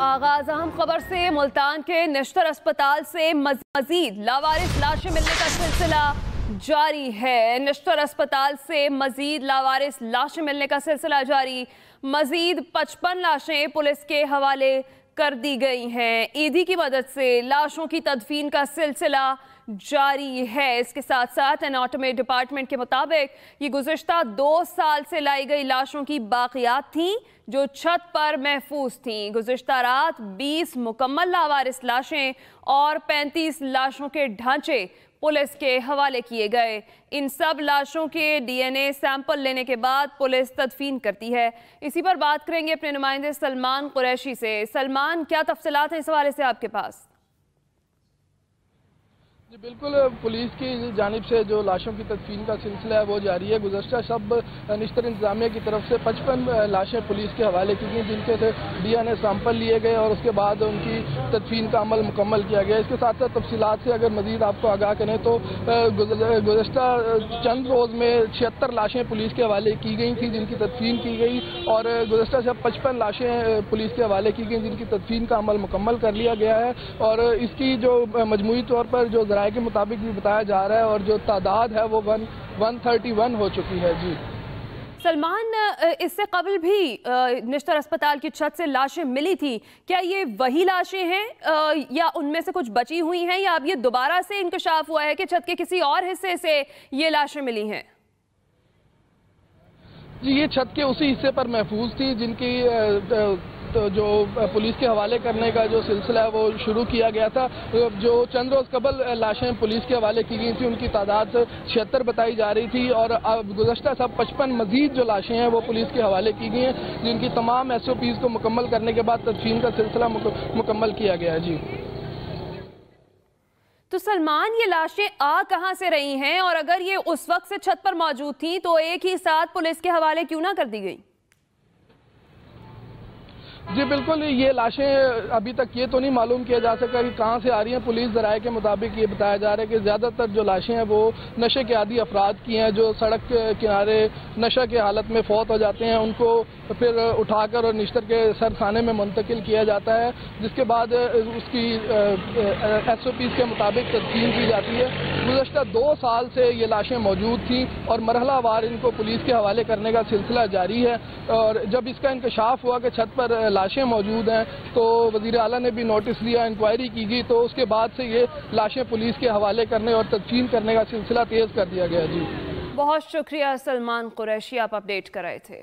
आगाज़ अहम खबर से मुल्तान के निश्तर अस्पताल से मजीद लावारिस लाशें मिलने का सिलसिला जारी है। नश्तर अस्पताल से मजीद लावारिस लाशें मिलने का सिलसिला जारी। मजीद पचपन लाशें पुलिस के हवाले कर दी गई हैं। ईदी की मदद से लाशों की तदफीन का सिलसिला जारी है। इसके साथ साथ एनाटॉमी डिपार्टमेंट के मुताबिक ये गुजशत दो साल से लाई गई लाशों की बाकियात थी, जो छत पर महफूज थी। गुजशत रात 20 मुकम्मल लावारिस लाशें और 35 लाशों के ढांचे पुलिस के हवाले किए गए। इन सब लाशों के डीएनए सैंपल लेने के बाद पुलिस तदफीन करती है। इसी पर बात करेंगे अपने नुमाइंदे सलमान कुरैशी से। सलमान, क्या तफसलात हैं इस हवाले से आपके पास? जी, बिल्कुल पुलिस की जानब से जो लाशों की तदफीन का सिलसिला है, वो जारी है। गुजशत शब निश्तर इंतजामिया की तरफ़ से पचपन लाशें पुलिस के हवाले की गई, जिनके से डी एन ए सैंपल लिए गए और उसके बाद उनकी तदफीन का अमल मुकम्मल किया गया। इसके साथ साथ तफसीत से अगर मजीद आपको आगाह करें तो गुजशत चंद रोज़ में छिहत्तर लाशें पुलिस के हवाले की गई थी, जिनकी तदफीन की गई और गुजशत शब पचपन लाशें पुलिस के हवाले की गई, जिनकी तदफीन का अमल मुकम्मल कर लिया गया है। और इसकी जो मजमू तौर पर जो राय के मुताबिक भी बताया जा रहा है और जो तादाद है वो वन वन थर्टी वन हो चुकी है जी। सलमान इससे कबल भी निश्तर अस्पताल की छत से लाशें मिली थी। क्या ये वही लाशें हैं या उनमें से कुछ बची हुई हैं या अब ये दोबारा से इंकशाफ हुआ है कि छत के किसी और हिस्से से ये लाशें मिली हैं? जी ये छत के उसी हिस्से पर महफूज थी जिनकी जो पुलिस के हवाले करने का जो सिलसिला है, वो शुरू किया गया था। जो चंद रोज़ कबल लाशें पुलिस के हवाले की गई थी, उनकी तादाद छिहत्तर बताई जा रही थी और अब गुजशत सब पचपन मजीद जो लाशें हैं, वो पुलिस के हवाले की गई हैं, जिनकी तमाम एस ओ पीज़ को मुकम्मल करने के बाद तदफीन का सिलसिला मुकम्मल किया गया है। जी। तो सलमान, ये लाशें आ कहाँ से रही हैं? और अगर ये उस वक्त से छत पर मौजूद थी तो एक ही साथ पुलिस के हवाले क्यों ना कर दी गई? जी, बिल्कुल, ये लाशें अभी तक ये तो नहीं मालूम किया जा सका कि कहाँ से आ रही हैं। पुलिस जराए के मुताबिक ये बताया जा रहा है कि ज़्यादातर जो लाशें हैं वो नशे के आदि अफराद की हैं, जो सड़क किनारे नशा के हालत में फौत हो जाते हैं। उनको फिर उठाकर और निश्तर के सर सरखाने में मुंतकिल किया जाता है, जिसके बाद उसकी एस ओ पीज़ के मुताबिक तस्कीन की जाती है। गुजशत दो साल से ये लाशें मौजूद थी और मरहलावार इनको पुलिस के हवाले करने का सिलसिला जारी है। और जब इसका इंकशाफ हुआ कि छत पर लाशें मौजूद हैं। तो वज़ीर अला ने भी नोटिस लिया इंक्वायरी की गई तो उसके बाद से ये लाशें पुलिस के हवाले करने और तदफीन करने का सिलसिला तेज़ कर दिया गया जी। बहुत शुक्रिया सलमान कुरैशी, आप अपडेट कराए थे।